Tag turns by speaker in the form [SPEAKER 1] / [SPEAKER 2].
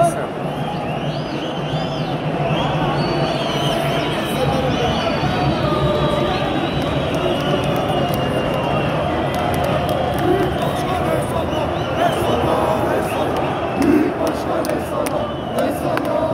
[SPEAKER 1] secção.
[SPEAKER 2] Let's go.